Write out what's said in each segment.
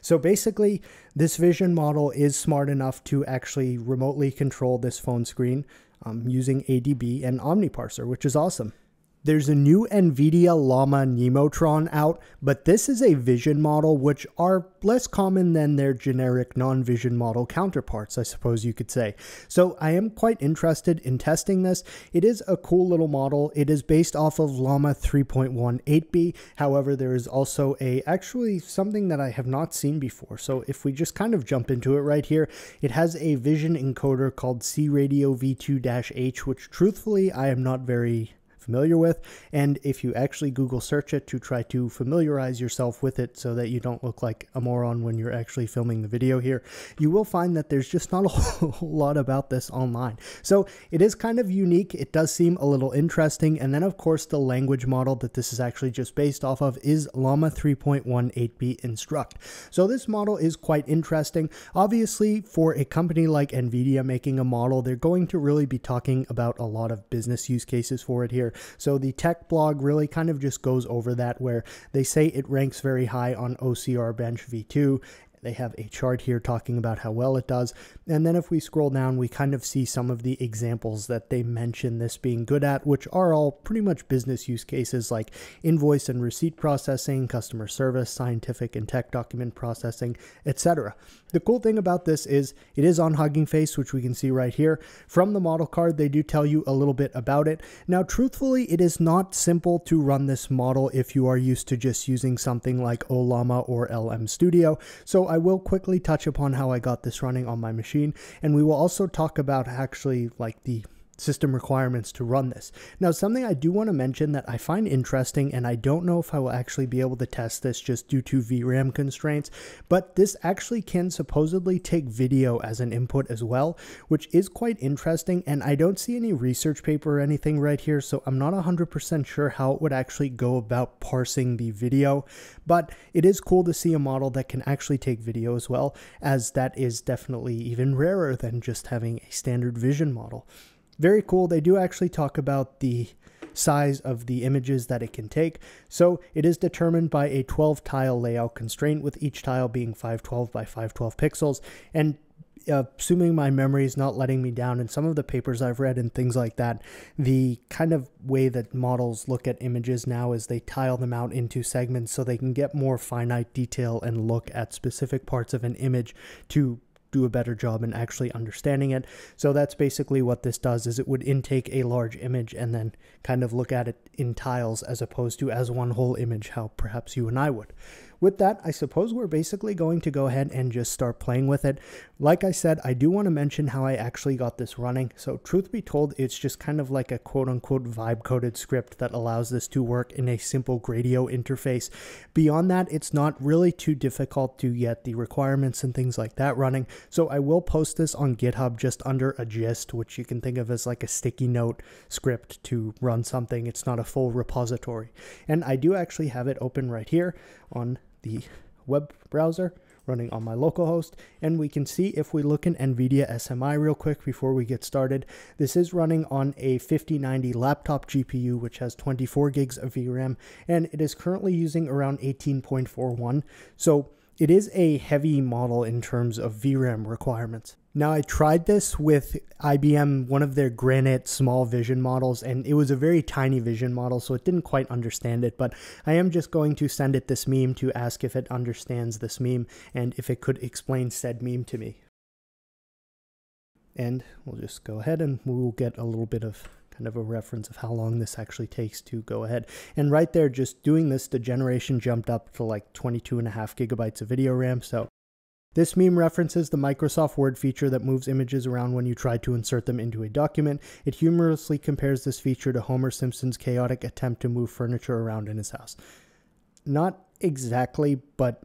So basically, this vision model is smart enough to actually remotely control this phone screen um, using ADB and OmniParser, which is awesome. There's a new NVIDIA Llama Nemotron out, but this is a vision model which are less common than their generic non-vision model counterparts, I suppose you could say. So I am quite interested in testing this. It is a cool little model. It is based off of Llama 3.1 8B. However, there is also a actually something that I have not seen before. So if we just kind of jump into it right here, it has a vision encoder called C-Radio V2-H, which truthfully I am not very familiar with. And if you actually Google search it to try to familiarize yourself with it so that you don't look like a moron when you're actually filming the video here, you will find that there's just not a whole lot about this online. So it is kind of unique. It does seem a little interesting. And then, of course, the language model that this is actually just based off of is Llama 3.1 8B Instruct. So this model is quite interesting. Obviously, for a company like NVIDIA making a model, they're going to really be talking about a lot of business use cases for it here. So the tech blog really kind of just goes over that where they say it ranks very high on OCR Bench V2 they have a chart here talking about how well it does. And then if we scroll down, we kind of see some of the examples that they mention this being good at, which are all pretty much business use cases like invoice and receipt processing, customer service, scientific and tech document processing, etc. The cool thing about this is it is on Hugging Face, which we can see right here. From the model card, they do tell you a little bit about it. Now, truthfully, it is not simple to run this model if you are used to just using something like Ollama or LM Studio. So I will quickly touch upon how I got this running on my machine, and we will also talk about actually like the system requirements to run this. Now, something I do want to mention that I find interesting, and I don't know if I will actually be able to test this just due to VRAM constraints, but this actually can supposedly take video as an input as well, which is quite interesting. And I don't see any research paper or anything right here, so I'm not 100% sure how it would actually go about parsing the video, but it is cool to see a model that can actually take video as well, as that is definitely even rarer than just having a standard vision model very cool. They do actually talk about the size of the images that it can take. So it is determined by a 12 tile layout constraint with each tile being 512 by 512 pixels. And uh, assuming my memory is not letting me down in some of the papers I've read and things like that, the kind of way that models look at images now is they tile them out into segments so they can get more finite detail and look at specific parts of an image to do a better job in actually understanding it. So that's basically what this does is it would intake a large image and then kind of look at it in tiles as opposed to as one whole image how perhaps you and I would with that, I suppose we're basically going to go ahead and just start playing with it. Like I said, I do want to mention how I actually got this running. So truth be told, it's just kind of like a quote unquote vibe coded script that allows this to work in a simple Gradio interface. Beyond that, it's not really too difficult to get the requirements and things like that running. So I will post this on GitHub just under a gist, which you can think of as like a sticky note script to run something. It's not a full repository. And I do actually have it open right here on the web browser running on my localhost and we can see if we look in NVIDIA SMI real quick before we get started. This is running on a 5090 laptop GPU which has 24 gigs of VRAM and it is currently using around 18.41 so it is a heavy model in terms of VRAM requirements. Now, I tried this with IBM, one of their Granite small vision models, and it was a very tiny vision model, so it didn't quite understand it. But I am just going to send it this meme to ask if it understands this meme and if it could explain said meme to me. And we'll just go ahead and we'll get a little bit of kind of a reference of how long this actually takes to go ahead. And right there, just doing this, the generation jumped up to like 22 and a half gigabytes of video RAM. So this meme references the Microsoft Word feature that moves images around when you try to insert them into a document. It humorously compares this feature to Homer Simpson's chaotic attempt to move furniture around in his house. Not exactly, but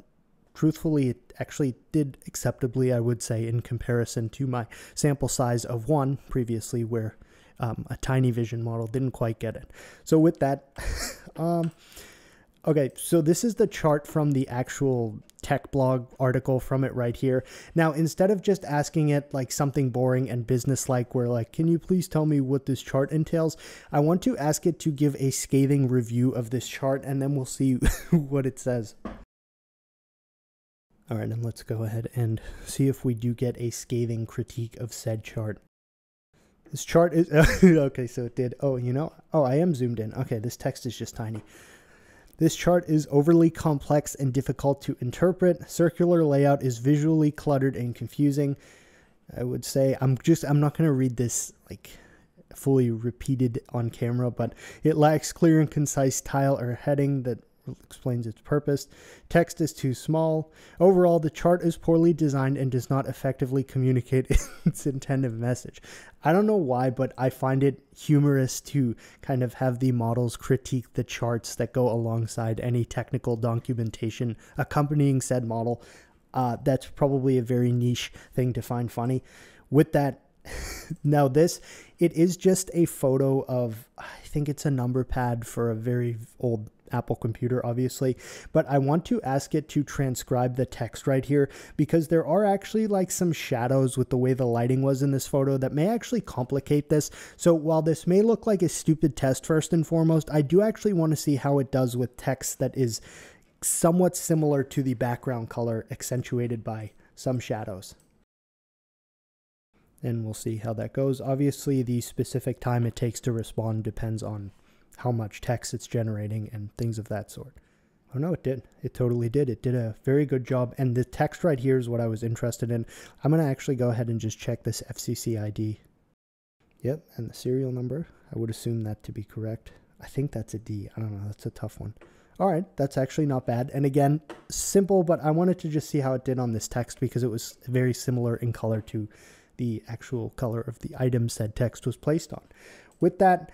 truthfully, it actually did acceptably, I would say, in comparison to my sample size of one previously, where um, a tiny vision model didn't quite get it. So with that, um, okay, so this is the chart from the actual tech blog article from it right here. Now, instead of just asking it like something boring and business-like where like, can you please tell me what this chart entails? I want to ask it to give a scathing review of this chart and then we'll see what it says. All right, and let's go ahead and see if we do get a scathing critique of said chart. This chart is okay, so it did. Oh, you know, oh, I am zoomed in. Okay, this text is just tiny. This chart is overly complex and difficult to interpret. Circular layout is visually cluttered and confusing. I would say I'm just I'm not going to read this like fully repeated on camera, but it lacks clear and concise tile or heading that explains its purpose. Text is too small. Overall, the chart is poorly designed and does not effectively communicate its intended message. I don't know why, but I find it humorous to kind of have the models critique the charts that go alongside any technical documentation accompanying said model. Uh, that's probably a very niche thing to find funny. With that, now this, it is just a photo of, I think it's a number pad for a very old Apple computer, obviously, but I want to ask it to transcribe the text right here because there are actually like some shadows with the way the lighting was in this photo that may actually complicate this. So while this may look like a stupid test first and foremost, I do actually want to see how it does with text that is somewhat similar to the background color accentuated by some shadows and we'll see how that goes. Obviously, the specific time it takes to respond depends on how much text it's generating and things of that sort. Oh no, it did. It totally did. It did a very good job. And the text right here is what I was interested in. I'm going to actually go ahead and just check this FCC ID. Yep, and the serial number. I would assume that to be correct. I think that's a D. I don't know. That's a tough one. All right, that's actually not bad. And again, simple, but I wanted to just see how it did on this text because it was very similar in color to the actual color of the item said text was placed on. With that,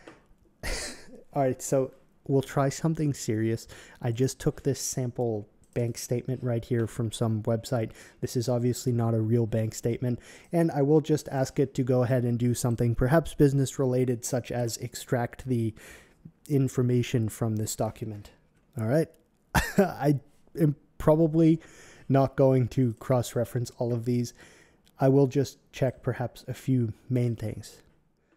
all right, so we'll try something serious. I just took this sample bank statement right here from some website. This is obviously not a real bank statement, and I will just ask it to go ahead and do something perhaps business related, such as extract the information from this document. All right, I am probably not going to cross reference all of these. I will just check perhaps a few main things.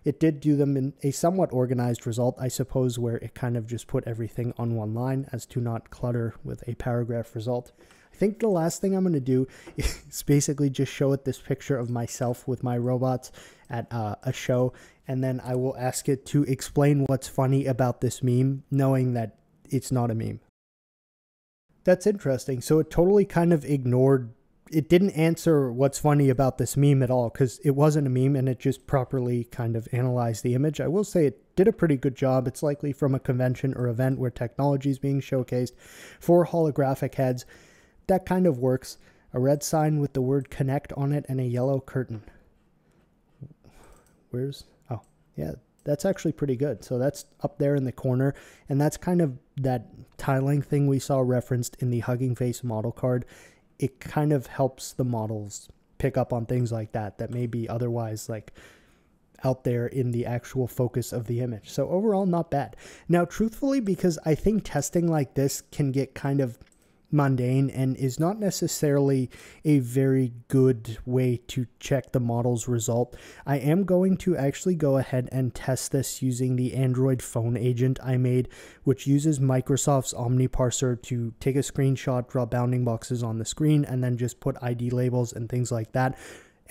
It did do them in a somewhat organized result, I suppose, where it kind of just put everything on one line as to not clutter with a paragraph result. I think the last thing I'm going to do is basically just show it this picture of myself with my robots at uh, a show, and then I will ask it to explain what's funny about this meme, knowing that it's not a meme. That's interesting. So it totally kind of ignored it didn't answer what's funny about this meme at all because it wasn't a meme and it just properly kind of analyzed the image. I will say it did a pretty good job. It's likely from a convention or event where technology is being showcased for holographic heads. That kind of works. A red sign with the word connect on it and a yellow curtain. Where's. Oh, yeah, that's actually pretty good. So that's up there in the corner. And that's kind of that tiling thing we saw referenced in the Hugging Face model card it kind of helps the models pick up on things like that that may be otherwise like out there in the actual focus of the image. So overall, not bad. Now, truthfully, because I think testing like this can get kind of mundane and is not necessarily a very good way to check the model's result. I am going to actually go ahead and test this using the Android phone agent I made, which uses Microsoft's OmniParser to take a screenshot, draw bounding boxes on the screen, and then just put ID labels and things like that.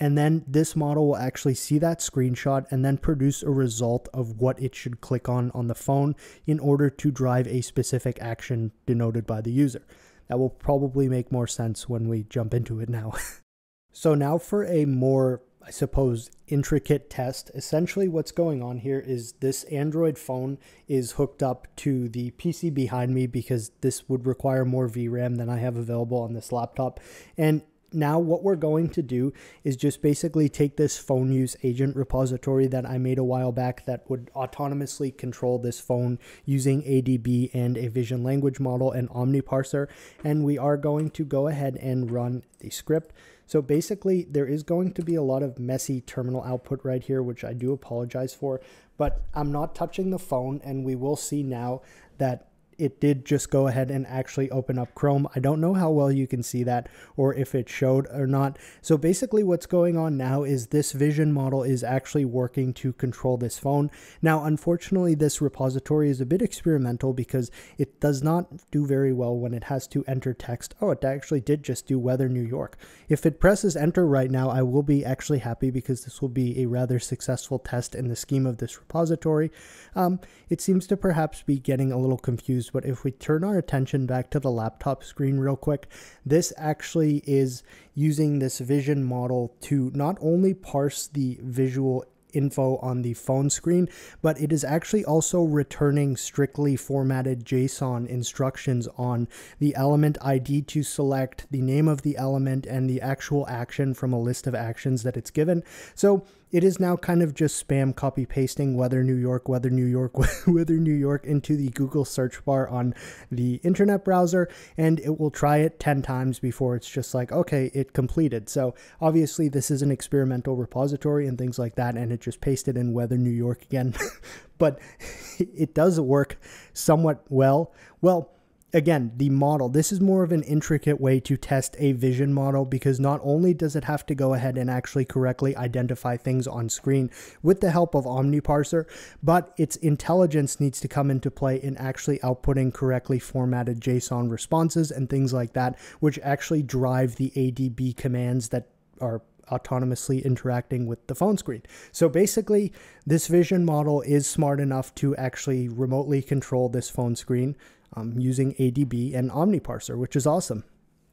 And then this model will actually see that screenshot and then produce a result of what it should click on on the phone in order to drive a specific action denoted by the user. That will probably make more sense when we jump into it now. so now for a more, I suppose, intricate test. Essentially what's going on here is this Android phone is hooked up to the PC behind me because this would require more VRAM than I have available on this laptop. And now what we're going to do is just basically take this phone use agent repository that I made a while back that would autonomously control this phone using ADB and a vision language model and OmniParser and we are going to go ahead and run the script. So basically there is going to be a lot of messy terminal output right here which I do apologize for but I'm not touching the phone and we will see now that it did just go ahead and actually open up Chrome. I don't know how well you can see that or if it showed or not. So basically what's going on now is this vision model is actually working to control this phone. Now, unfortunately, this repository is a bit experimental because it does not do very well when it has to enter text. Oh, it actually did just do weather New York. If it presses enter right now, I will be actually happy because this will be a rather successful test in the scheme of this repository. Um, it seems to perhaps be getting a little confused, but if we turn our attention back to the laptop screen real quick, this actually is using this vision model to not only parse the visual info on the phone screen, but it is actually also returning strictly formatted JSON instructions on the element ID to select the name of the element and the actual action from a list of actions that it's given. So it is now kind of just spam copy pasting weather New York, weather New York, weather New York into the Google search bar on the internet browser, and it will try it 10 times before it's just like, okay, it completed. So obviously, this is an experimental repository and things like that, and it just pasted in weather New York again. but it does work somewhat well. Well, again, the model, this is more of an intricate way to test a vision model because not only does it have to go ahead and actually correctly identify things on screen with the help of OmniParser, but its intelligence needs to come into play in actually outputting correctly formatted JSON responses and things like that, which actually drive the ADB commands that are autonomously interacting with the phone screen. So basically, this vision model is smart enough to actually remotely control this phone screen um, using ADB and OmniParser, which is awesome.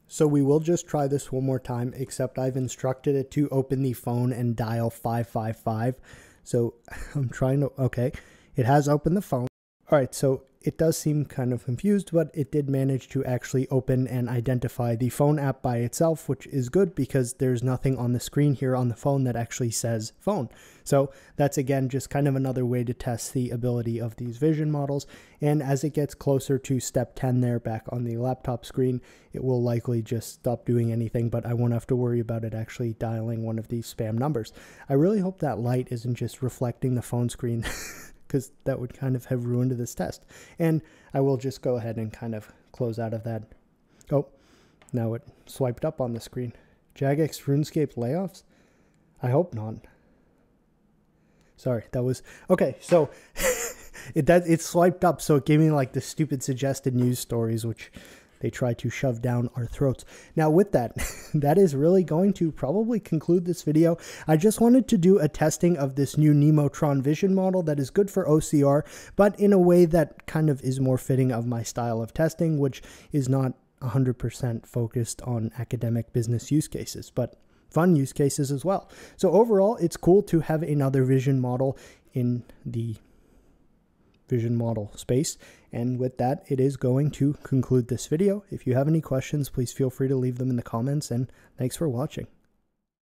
So we will just try this one more time, except I've instructed it to open the phone and dial 555. So I'm trying to, okay, it has opened the phone. All right, so it does seem kind of confused, but it did manage to actually open and identify the phone app by itself, which is good because there's nothing on the screen here on the phone that actually says phone. So that's again just kind of another way to test the ability of these vision models. And as it gets closer to step 10 there back on the laptop screen, it will likely just stop doing anything, but I won't have to worry about it actually dialing one of these spam numbers. I really hope that light isn't just reflecting the phone screen. because that would kind of have ruined this test. And I will just go ahead and kind of close out of that. Oh, now it swiped up on the screen. Jagex RuneScape layoffs? I hope not. Sorry, that was okay. So it that it swiped up, so it gave me like the stupid suggested news stories, which they try to shove down our throats. Now, with that, that is really going to probably conclude this video. I just wanted to do a testing of this new Nemotron vision model that is good for OCR, but in a way that kind of is more fitting of my style of testing, which is not 100% focused on academic business use cases, but fun use cases as well. So overall, it's cool to have another vision model in the vision model space. And with that, it is going to conclude this video. If you have any questions, please feel free to leave them in the comments and thanks for watching.